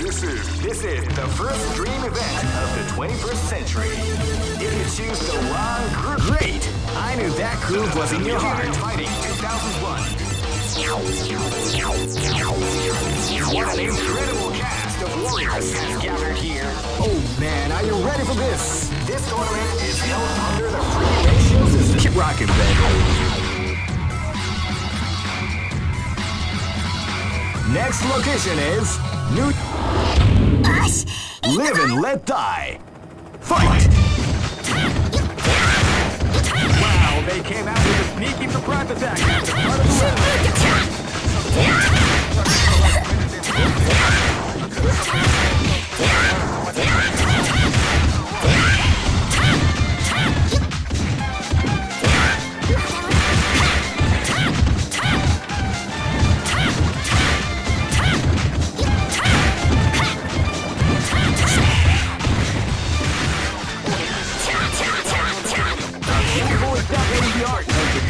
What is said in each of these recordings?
This is this is the first dream event of the 21st century. If you choose the wrong group, great. I knew that groove was in your heart. Fighting 2001. What an incredible cast of warriors has gathered here. Oh man, are you ready for this? This tournament is held under the free ratio system. Keep rocking, baby. Next location is New. Live and let die. Fight! Wow, they came out with a sneaky surprise attack start of the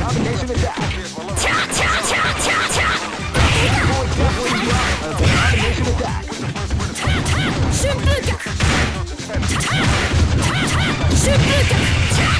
combination attack. Cha cha cha cha cha! Definitely the art of the combination attack. 旋風脚旋風脚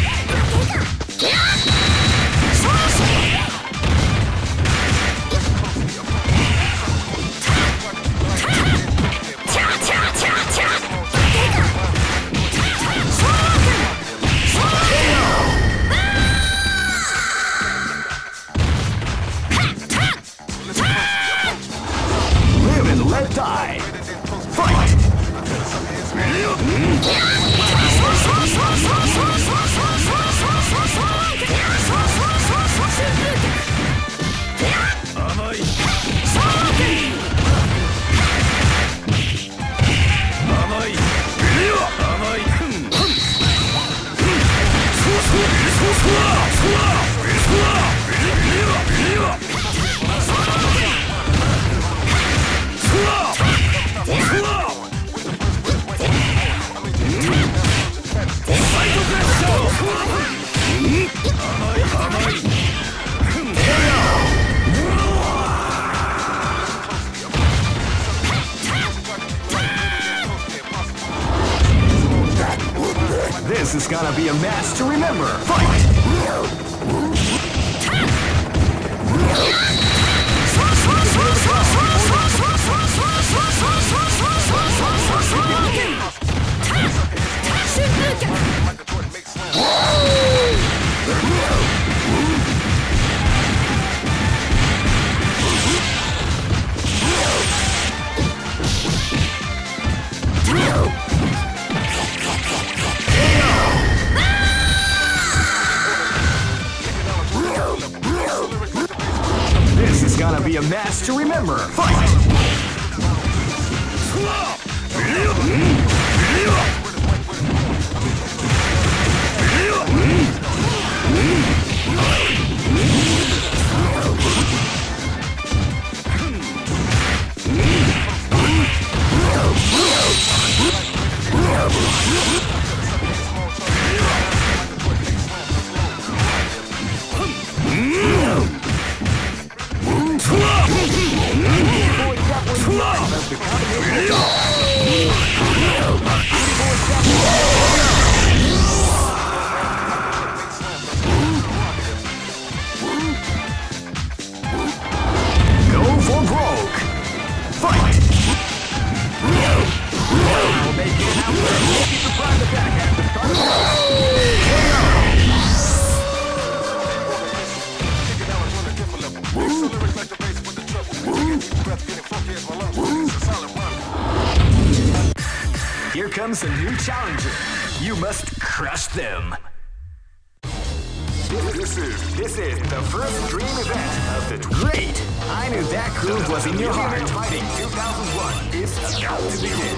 This is this is the first dream event of the great. I knew that groove was in your heart. Fighting 2001 is about to begin.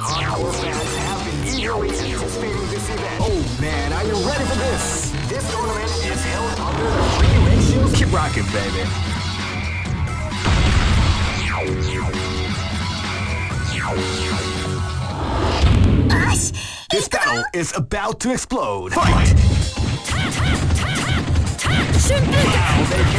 Hardcore fans have been eagerly anticipating this event. Oh man, are you ready for this? This tournament is held under the free ratios. Keep rocking, baby. This battle is about to explode. Fight. Shoot, look out!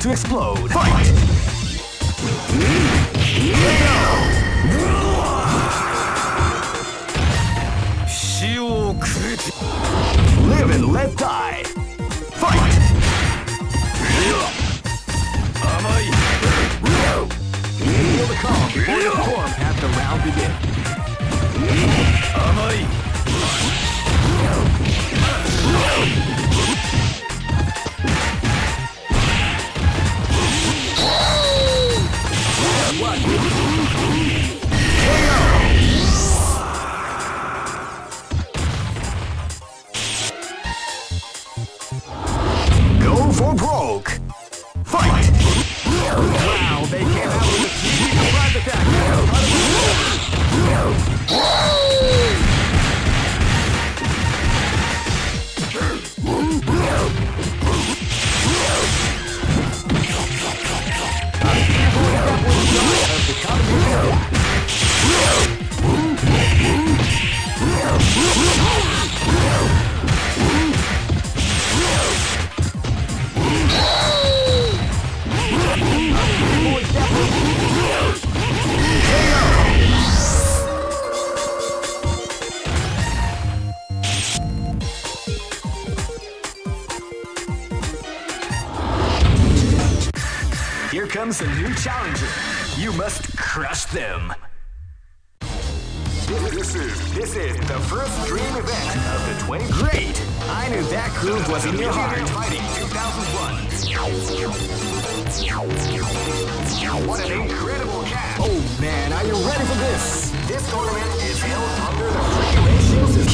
to explode.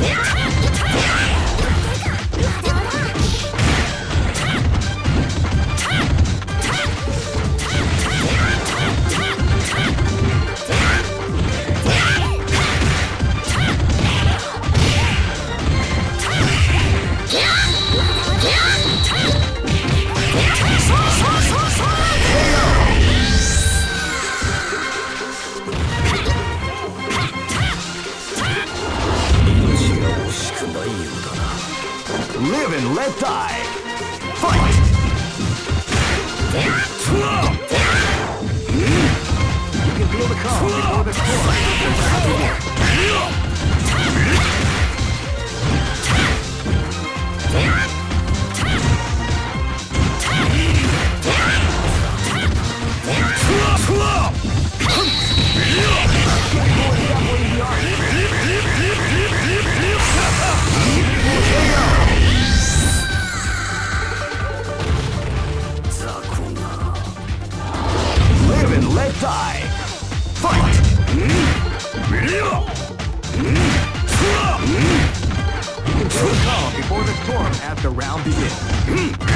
Yeah! let die. Fight! You can feel the calm before the storm. Storm as the round begins. Hmm.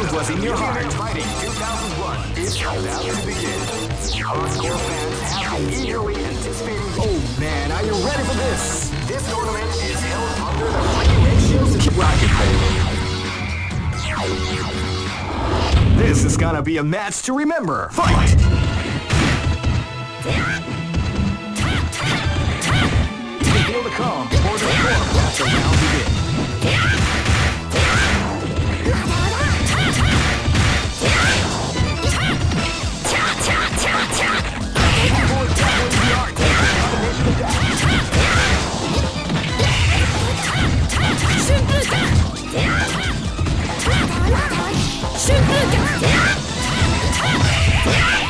Groove was in your heart. Fighting 2001 is about to begin. Hardcore fans have been eagerly anticipating. Oh man, are you ready for this? This tournament is held under the free ratios. Keep rocking, baby. This is gonna be a match to remember. Fight! Feel the calm before the storm. Let the round begin. Fight!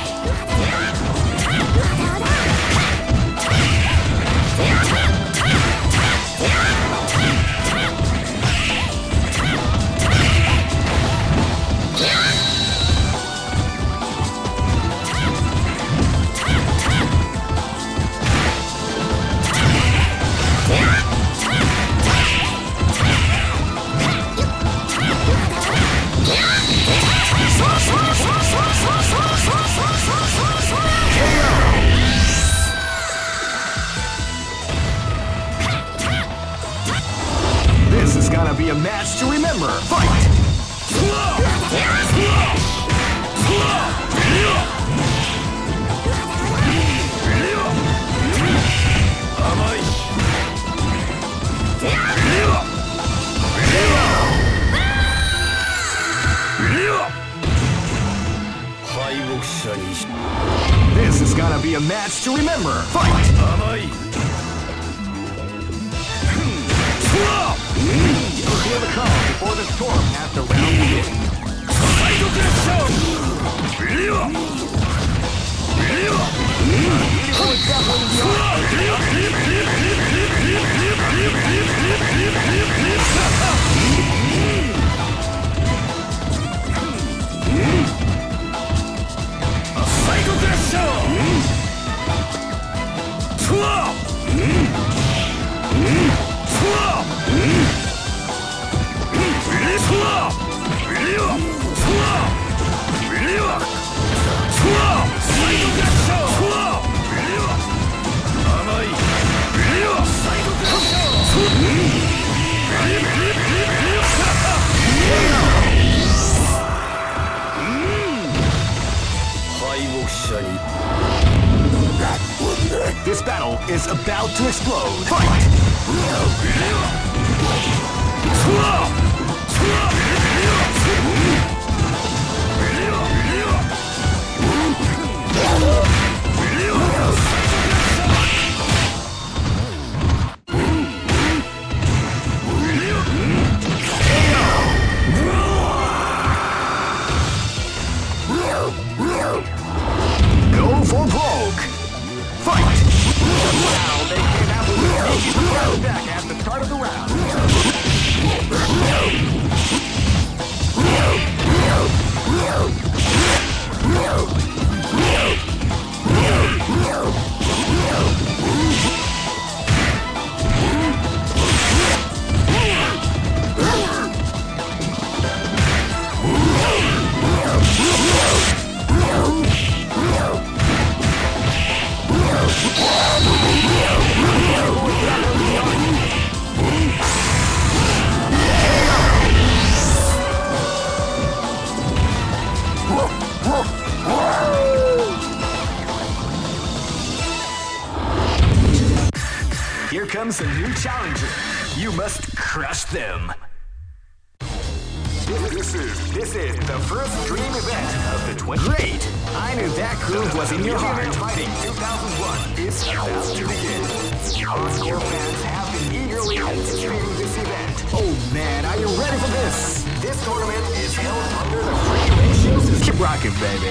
Hardcore fans have been eagerly anticipating this event. Oh man, are you ready for this? This tournament is held under the free system. Keep rocking, baby.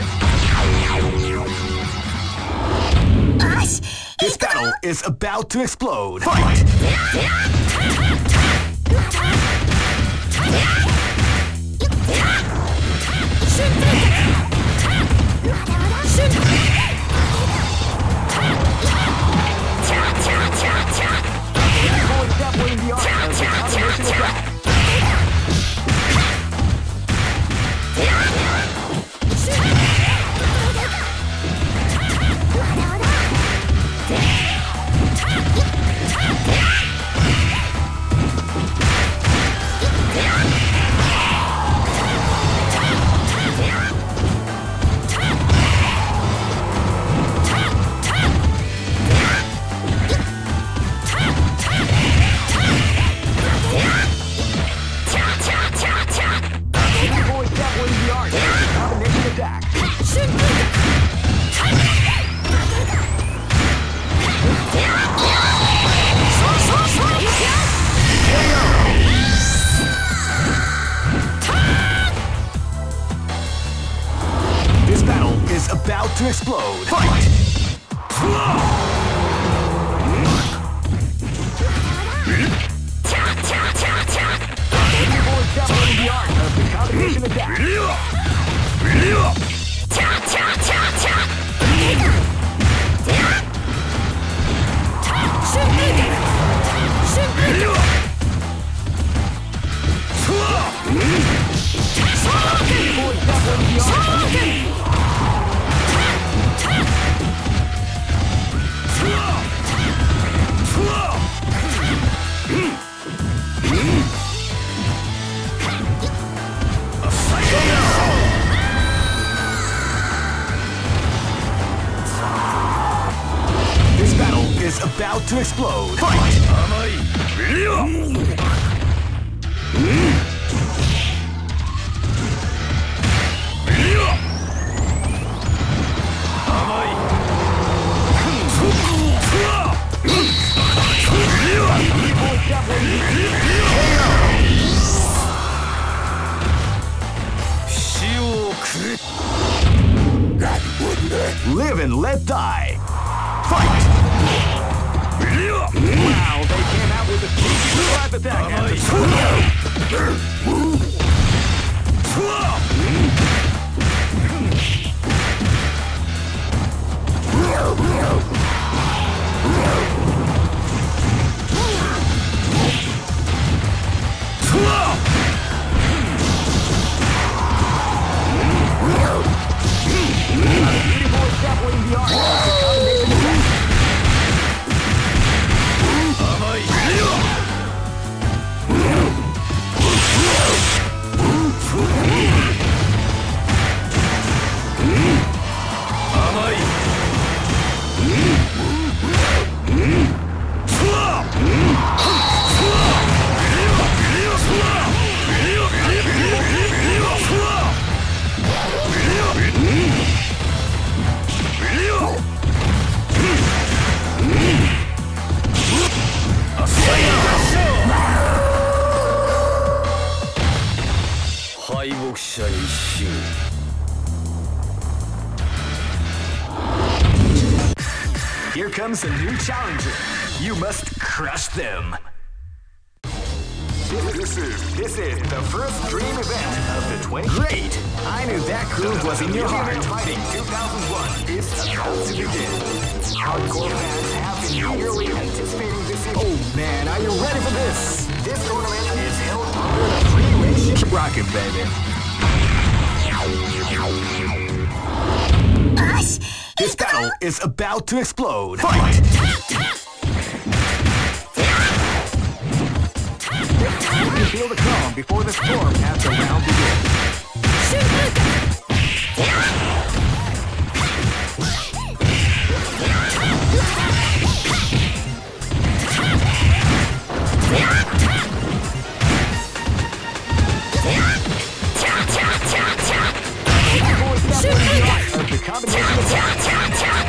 Gosh, this battle is about to explode. Fight! Fight. 我已经第二，他。Comes a new challenger. You must crush them. This is this is the first dream event of the 20. Great! I knew that groove was in your heart. Fighting 2001 is about to begin. Hardcore fans have been eagerly anticipating this. event. Oh man, are you ready for this? This tournament is held under the free ratio. Keep rocking, baby. This battle is about to explode. Fight! You can feel the calm before the storm as the round begins. This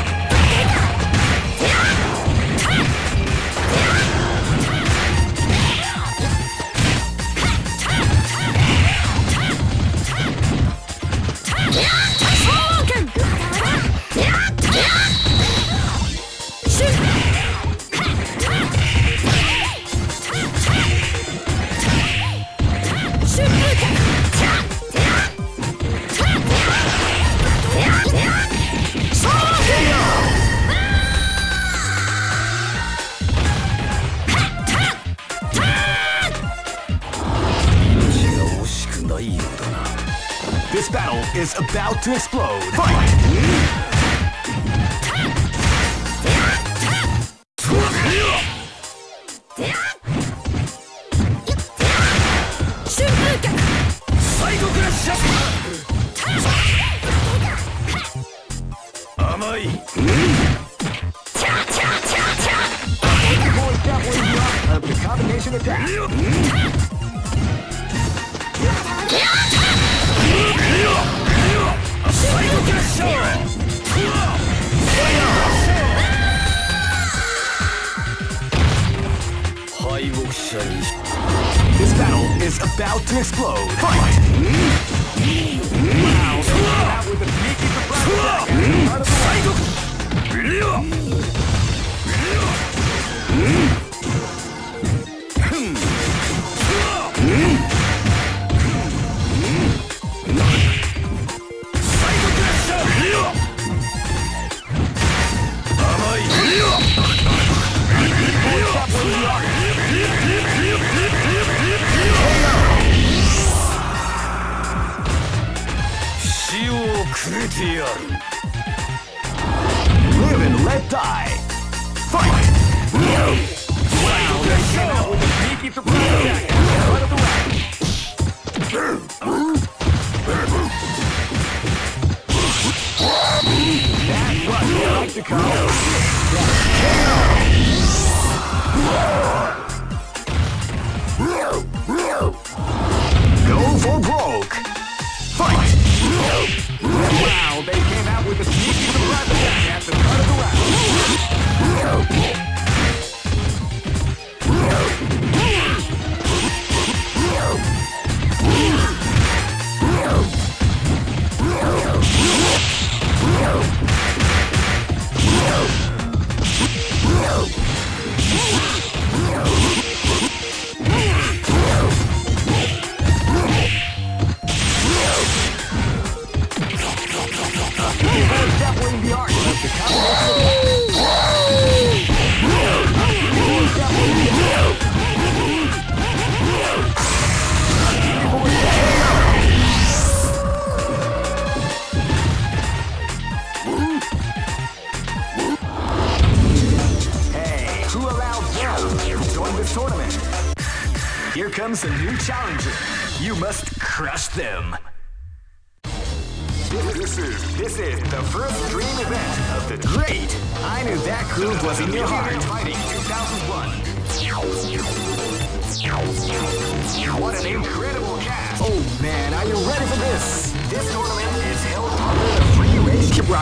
to explode.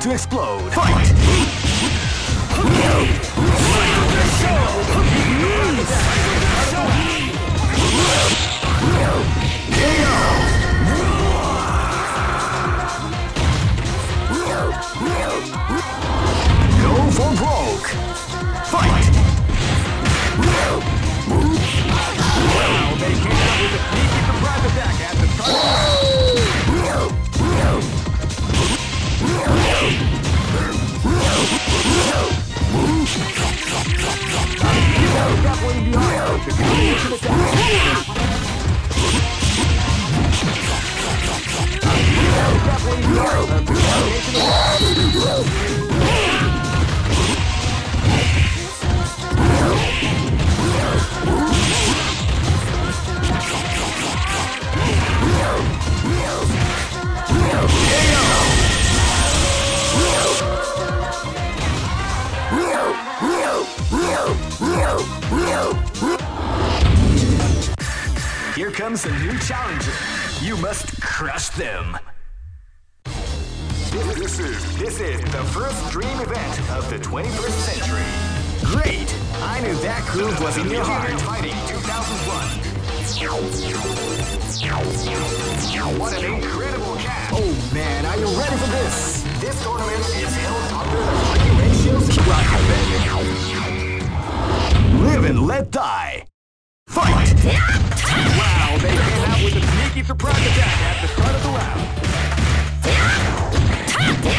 to explode. This is this is the first dream event of the 21st century. Great! I knew that groove was in your heart. Fighting 2001. What an incredible cast! Oh man, are you ready for this? This tournament is held under the free ratios. Keep. Live and let die. Fight! Wow, they came out with a sneaky surprise attack at the start of the round. The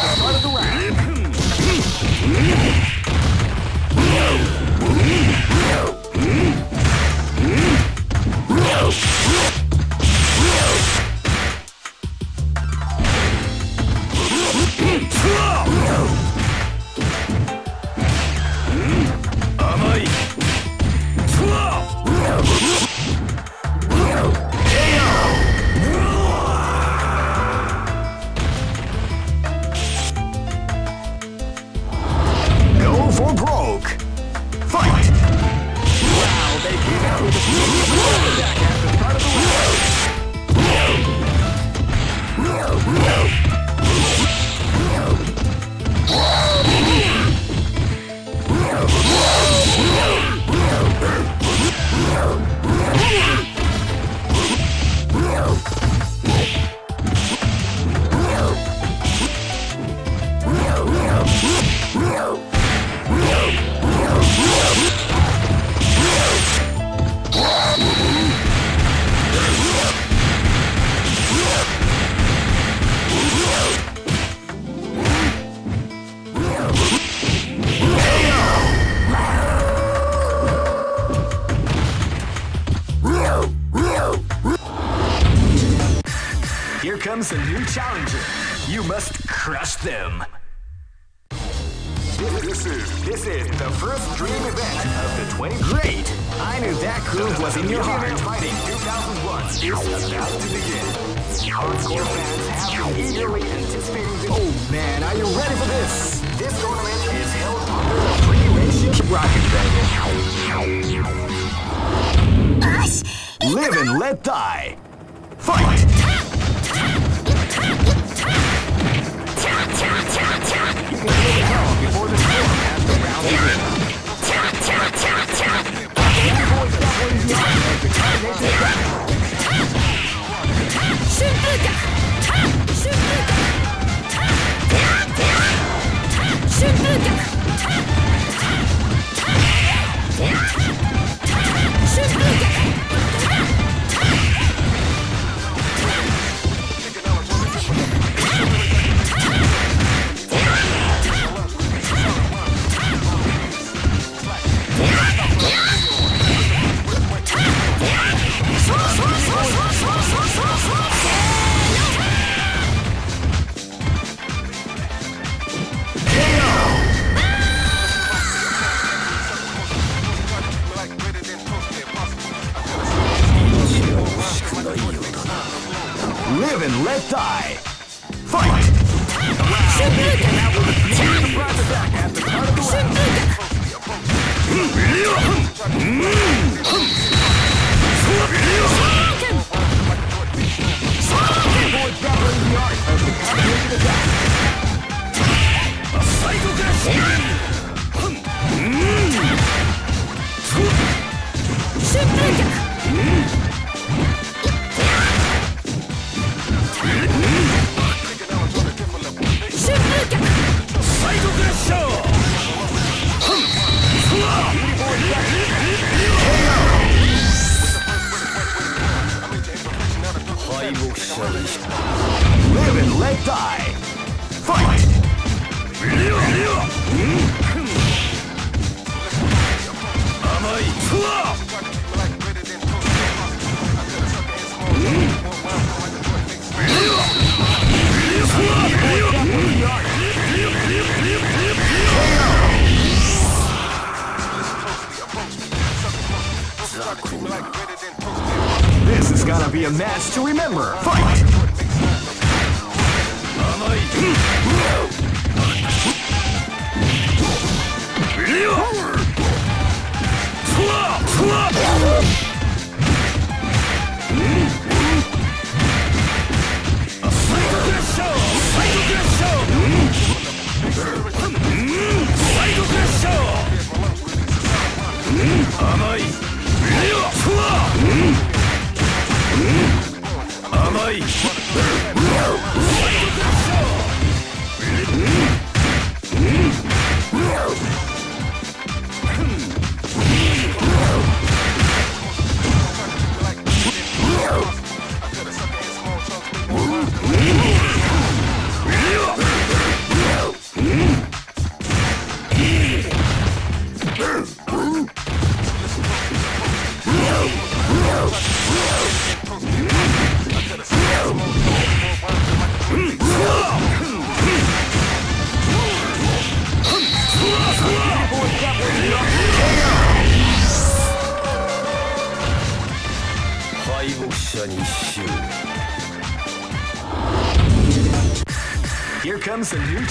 comes a new challenger. You must crush them. This is this is the first dream event of the 20. Great! I knew that groove was in your heart. Fighting 2001 is about to begin. Hardcore fans have been eagerly anticipating this. Oh man, are you ready for this? This tournament is held under the free ratio. Keep rocking, baby. Live and let die. Live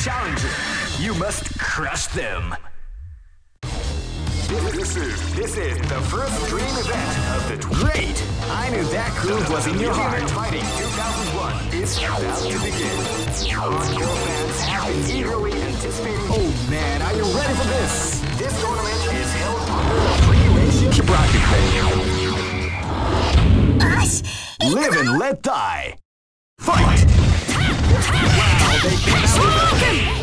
challenger. You must crush them. This is this is the first dream event of the great. I knew that groove was in your heart. Fighting 2001 is about to begin. Hardcore fans have been eagerly anticipating. Oh man, are you ready for this? This tournament is held under a free ratio. Keep rocking, baby. Live and let die. Fight! Wow, they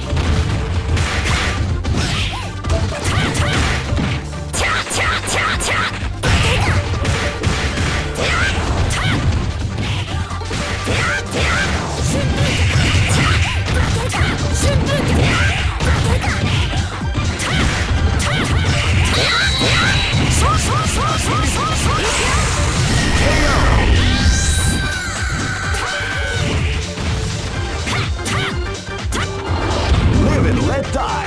Die.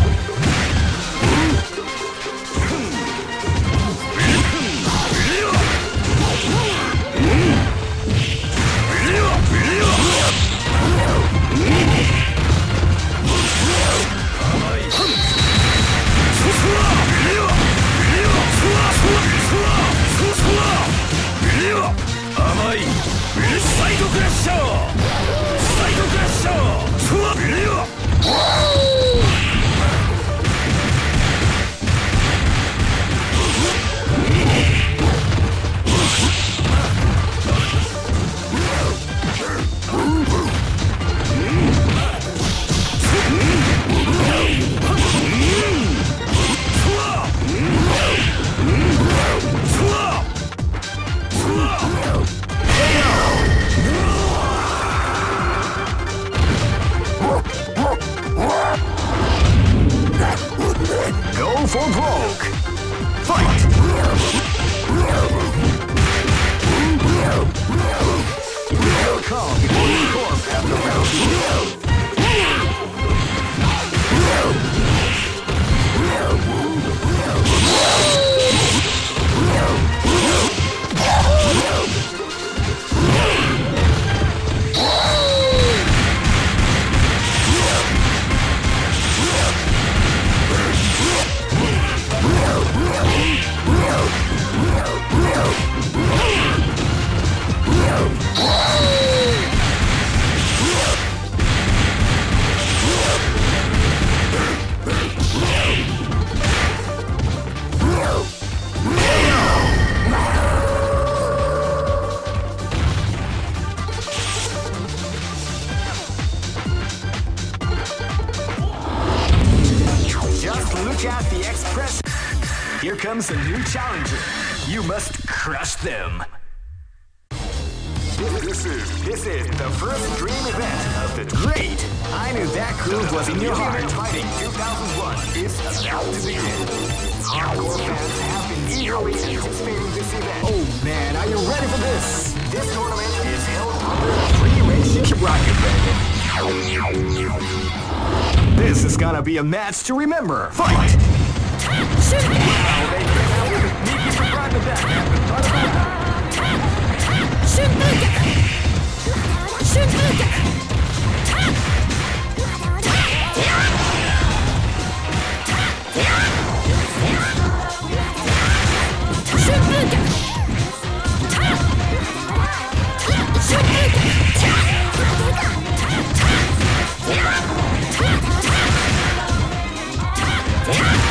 aggression! Cat the Express. Here comes a new challenger. You must crush them. This is this is the first dream event of the great. I knew that groove was in your heart. Fighting 2001 is about to begin. Hardcore fans have been eagerly anticipating this event. Oh man, are you ready for this? This tournament is held under free ratio rocket bandit. This is gonna be a match to remember. Fight! Shoot! Yeah!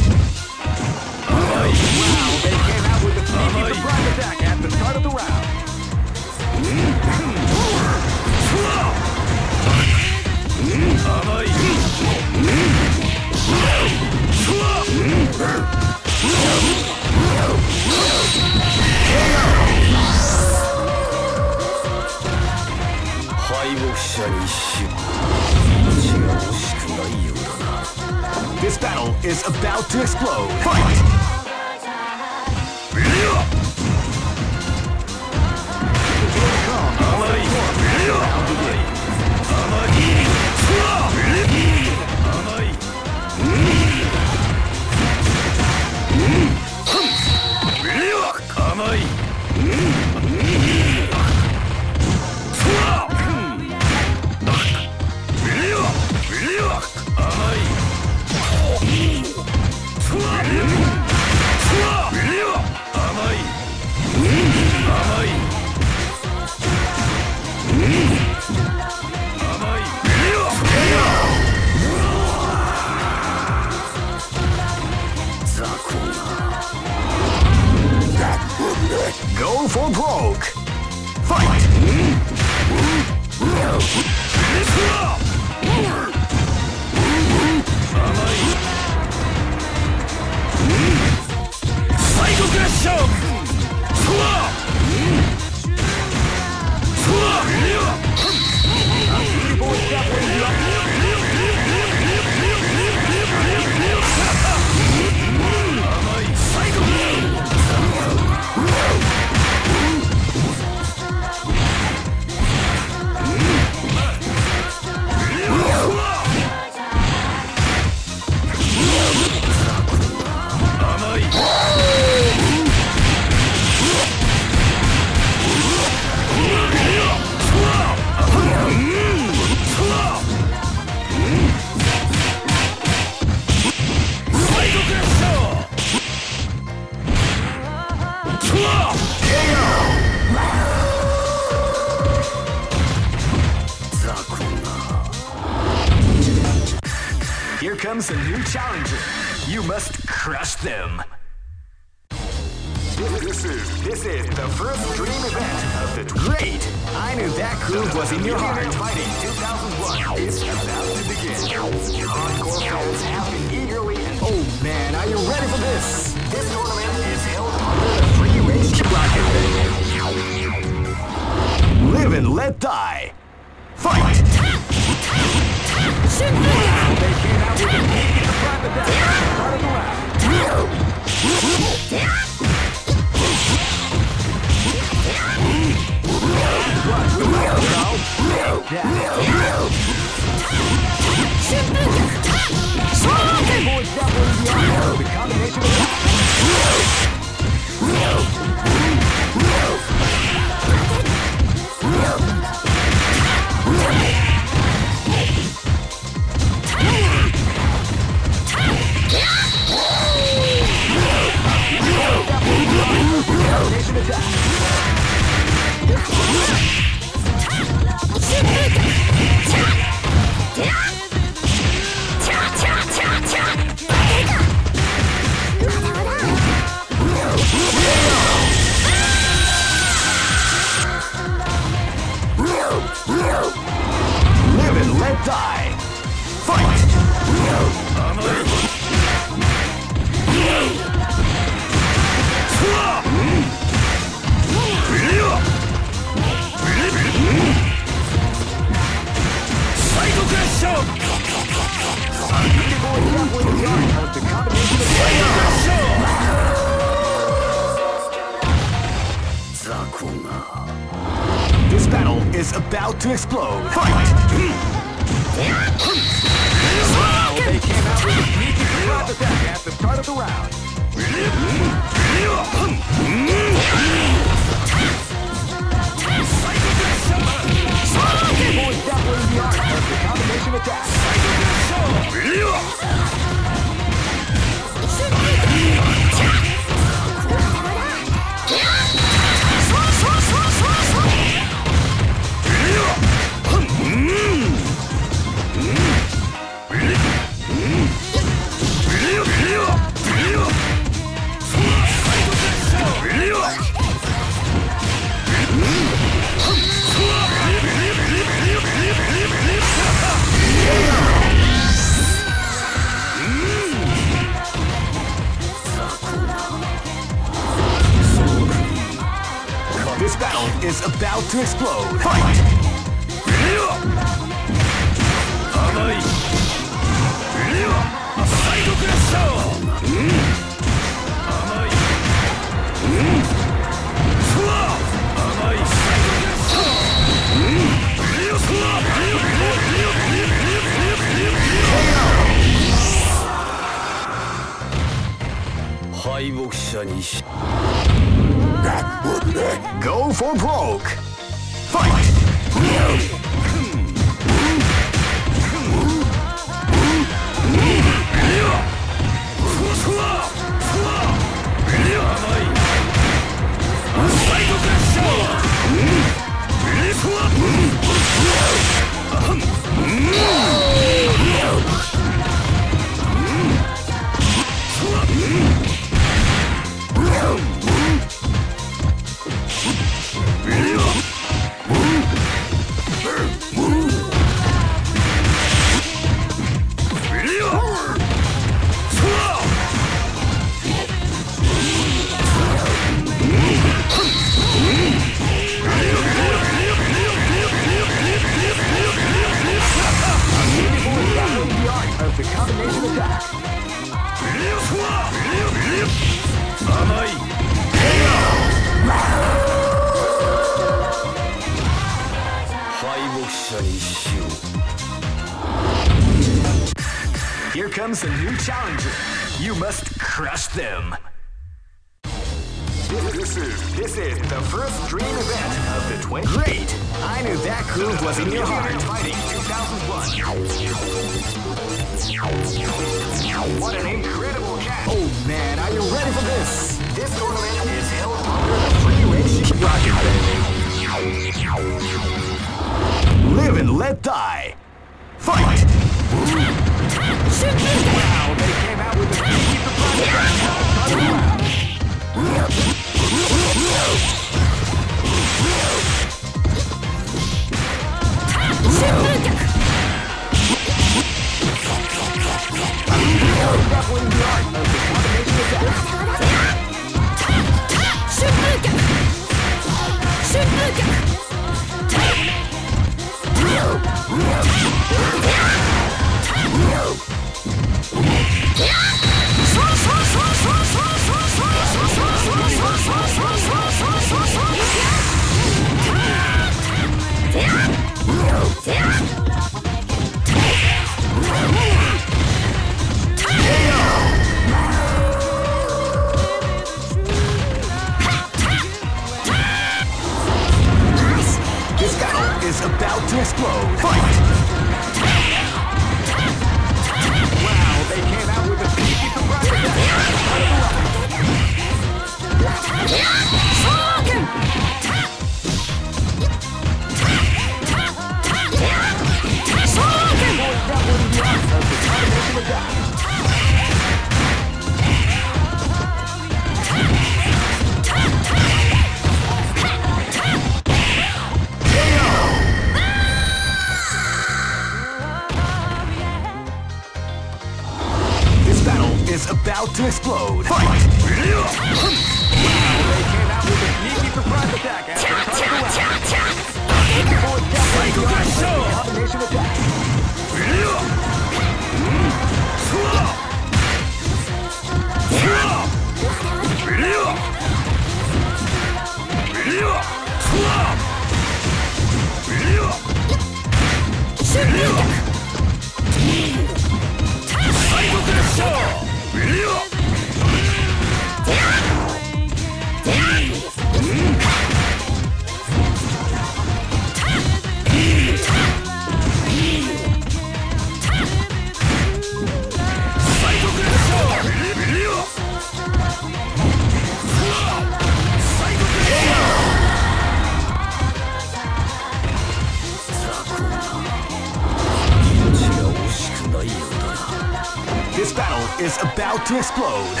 To explode.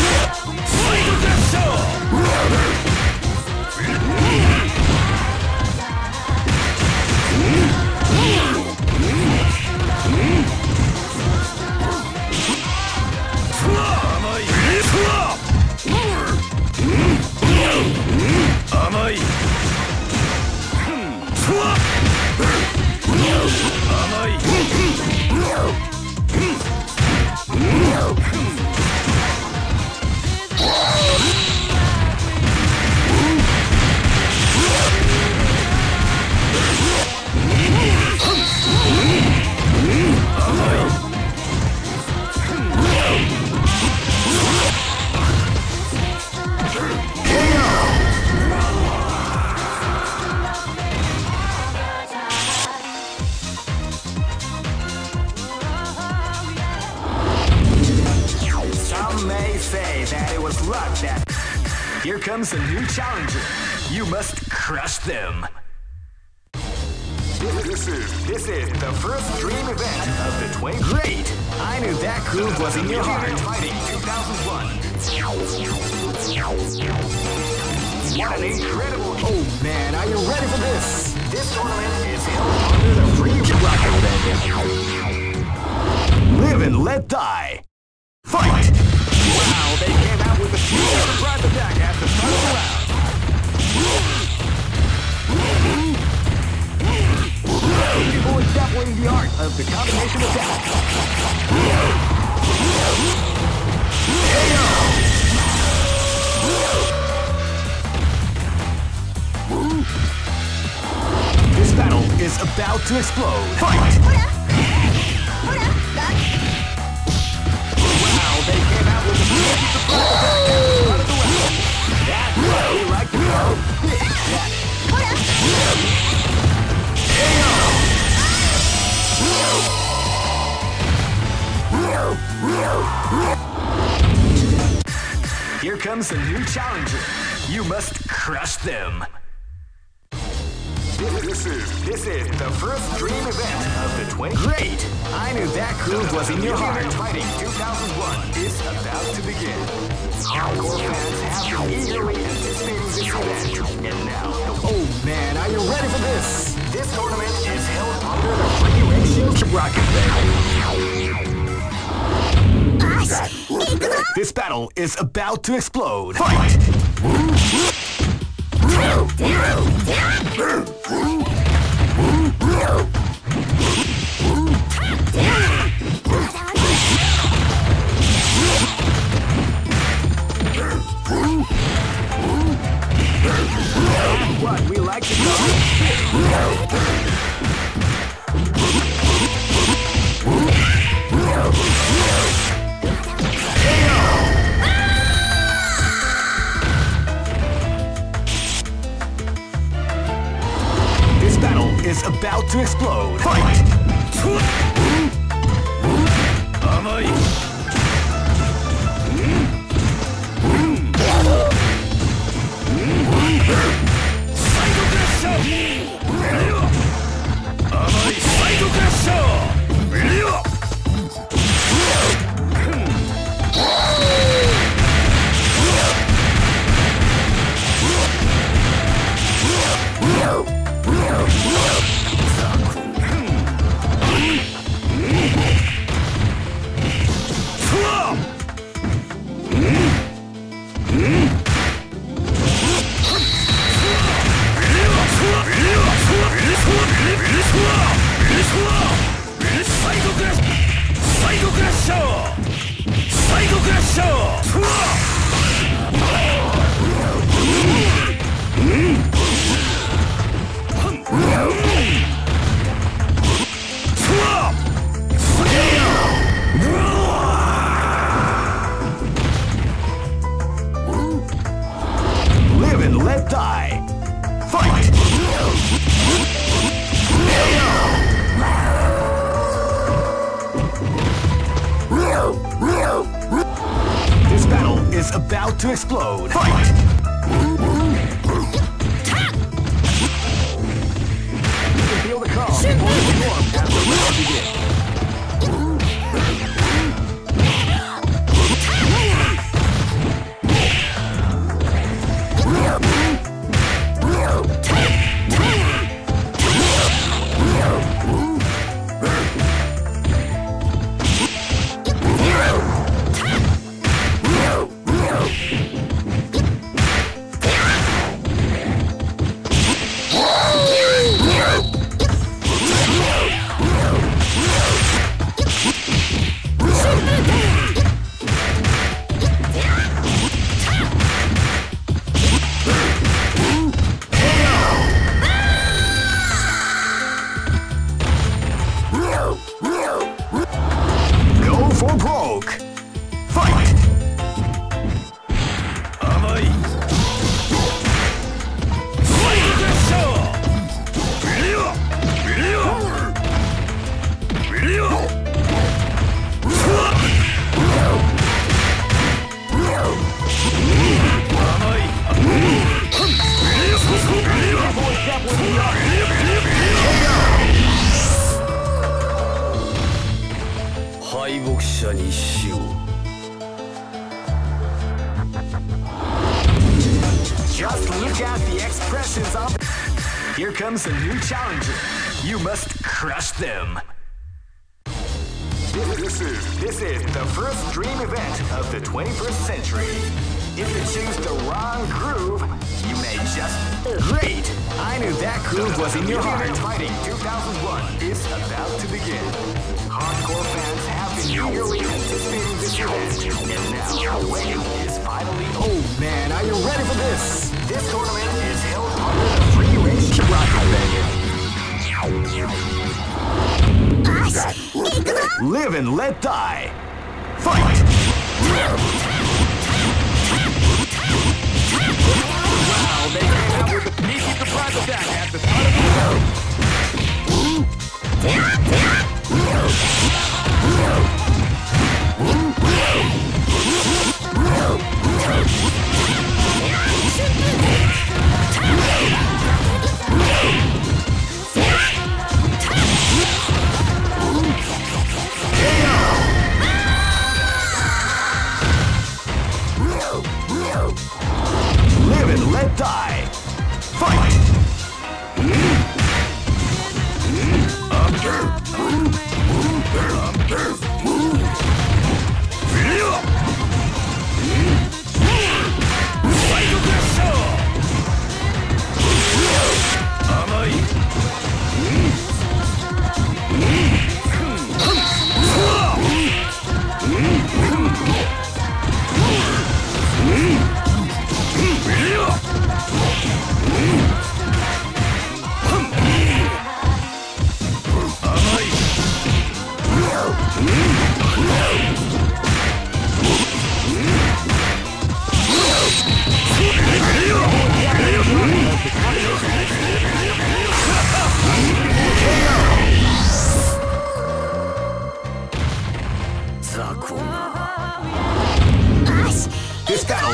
Again.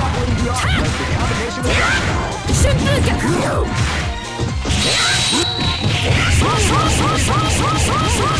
そうそうそうそうそうそう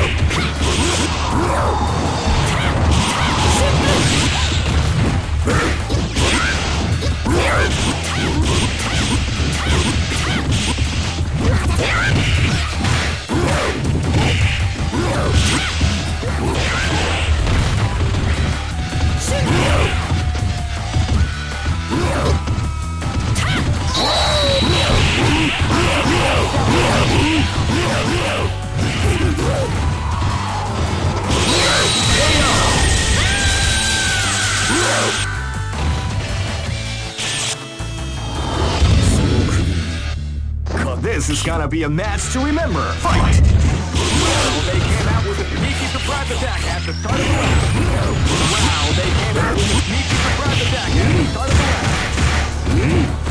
be a match to remember. Fight! They came out with a sneaky surprise attack at the start of the round. They came out with a sneaky surprise attack at the start of the round.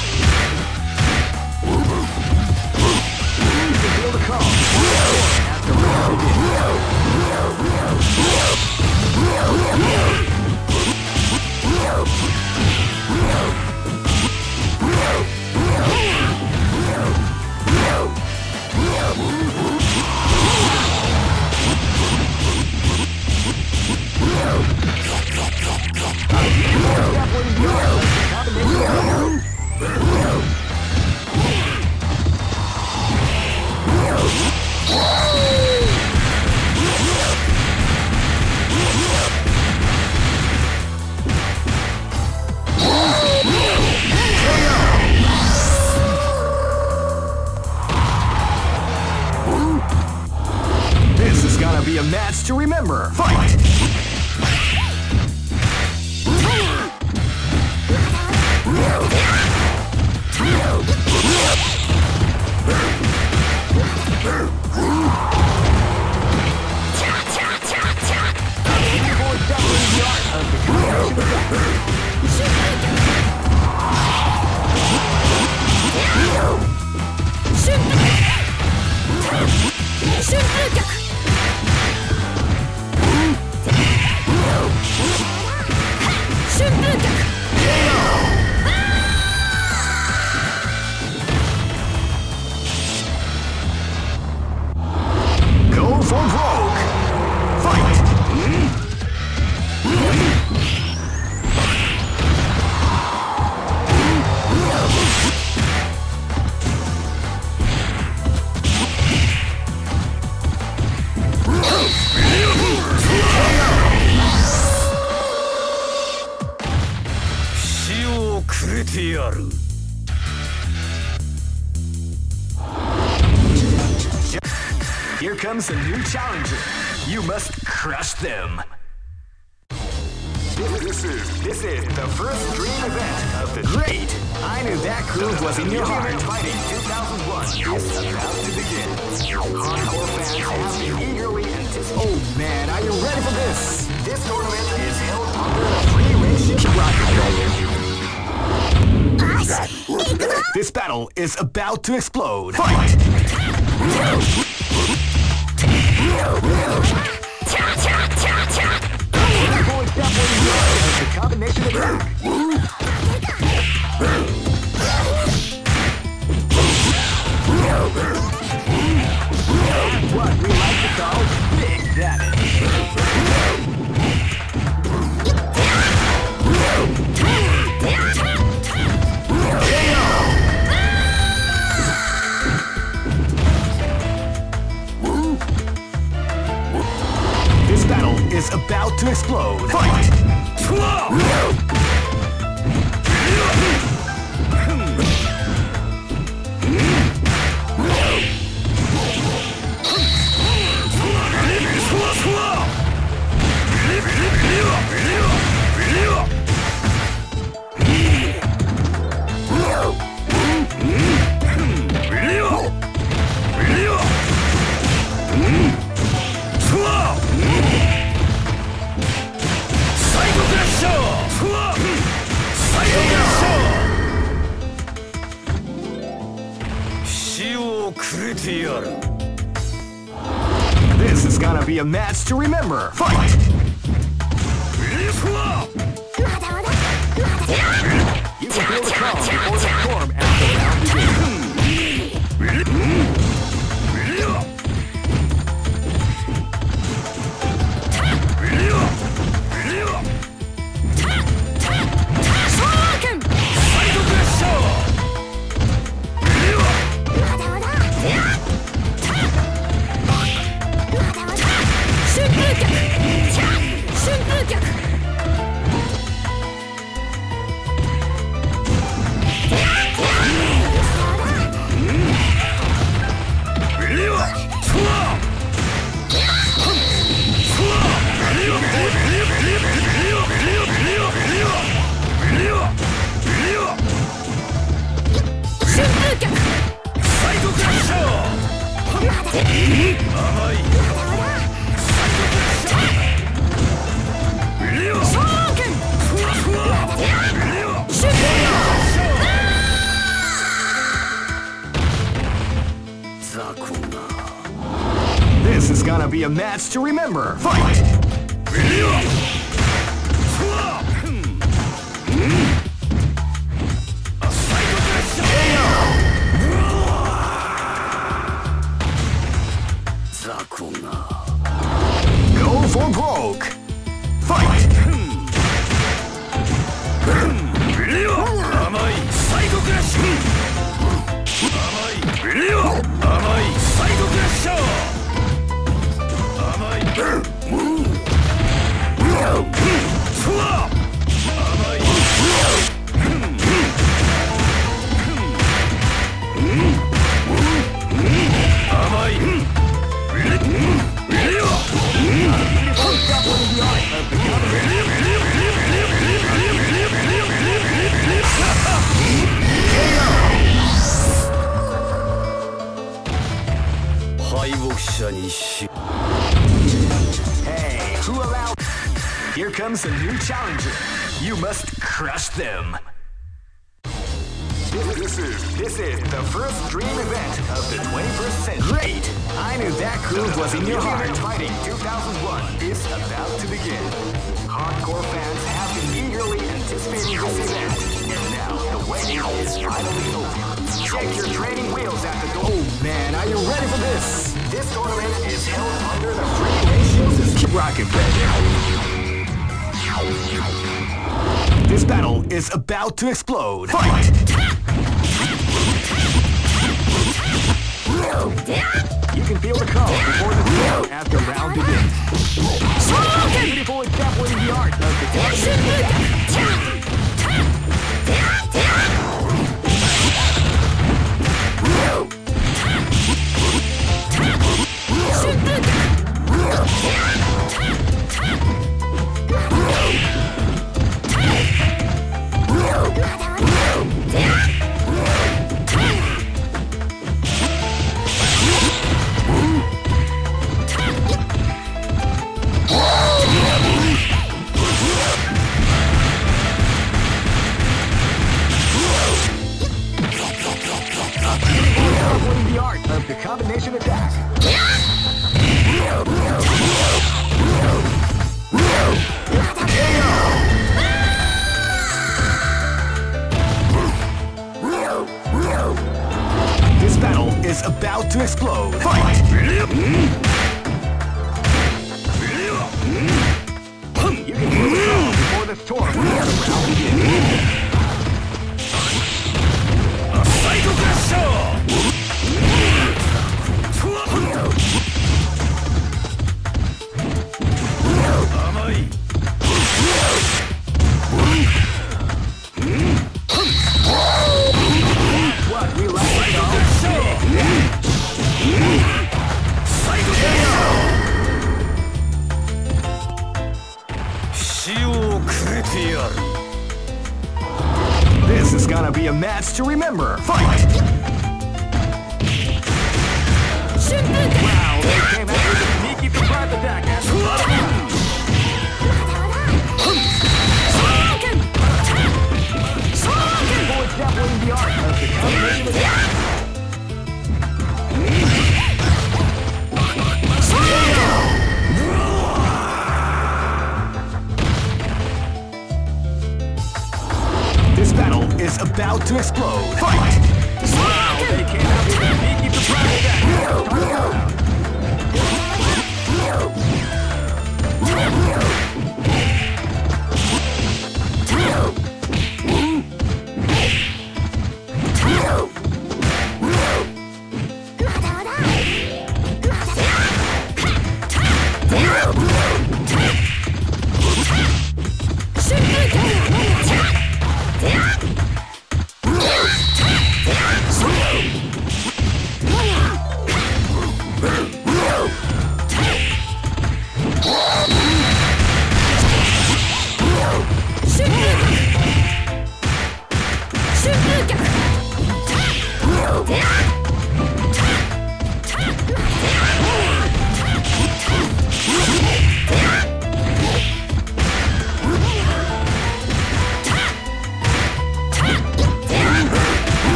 To explode.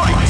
Fight!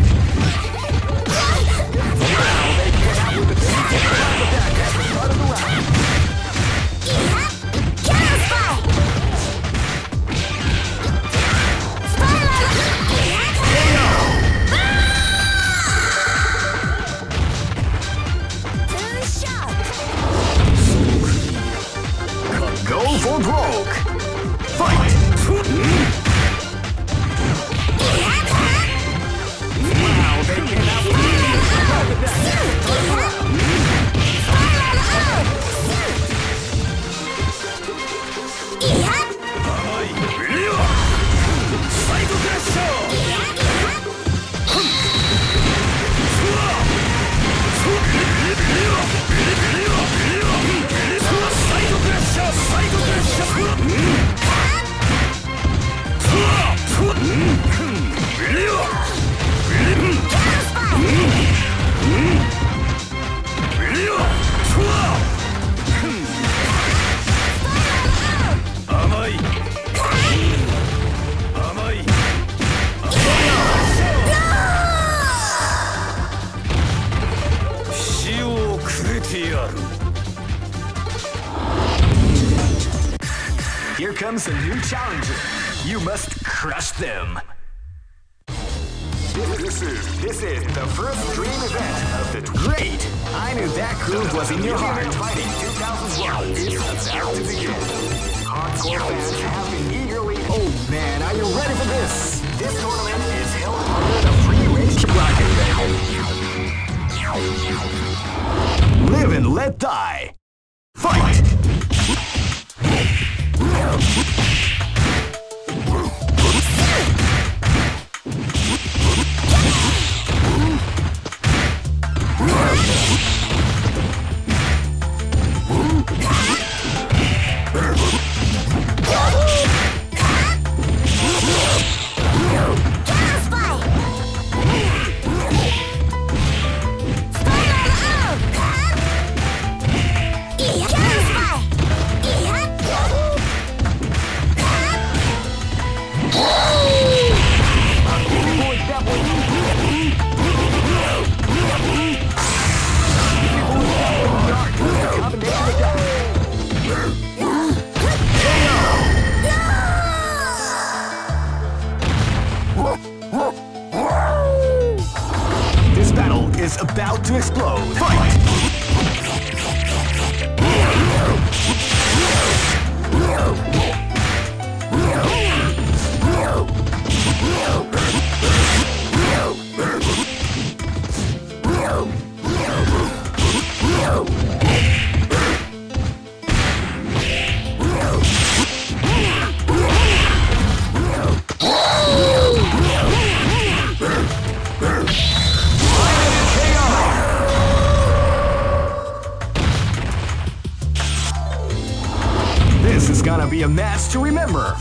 Remember.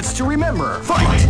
A to remember. Fight!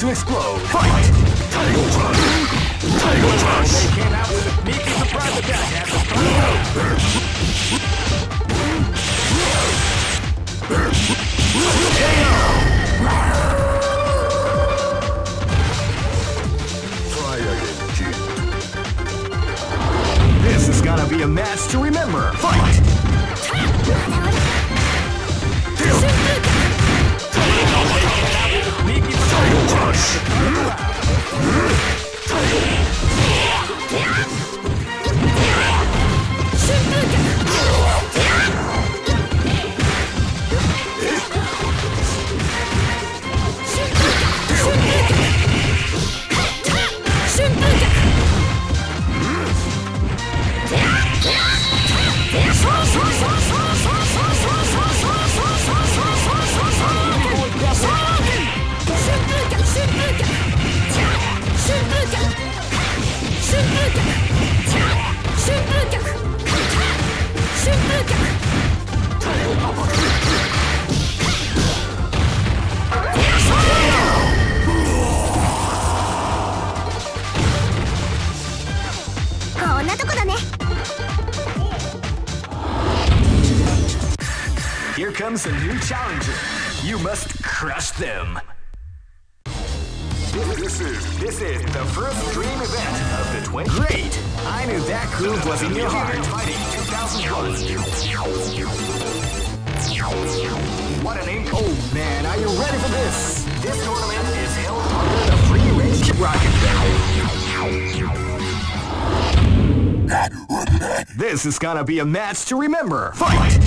to explode. gonna be a match to remember. Fight!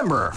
Remember.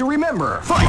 To remember. Fight!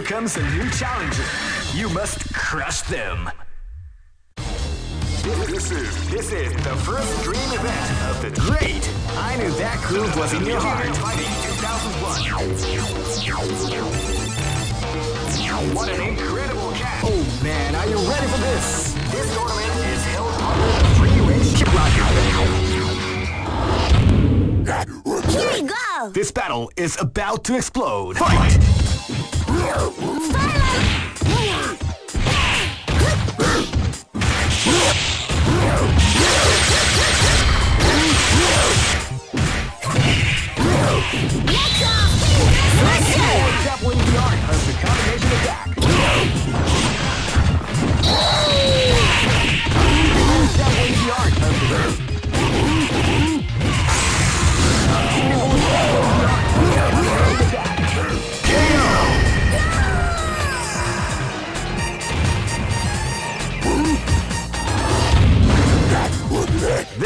Here comes a new challenger. You must crush them. This is, this is the first dream event of the great. I knew that groove was in your heart. What an incredible catch! Oh man, are you ready for this? This tournament is held under free-range kick rocket. Here we go! This battle is about to explode. Fight. Zeppelin yard hosts a combination attack.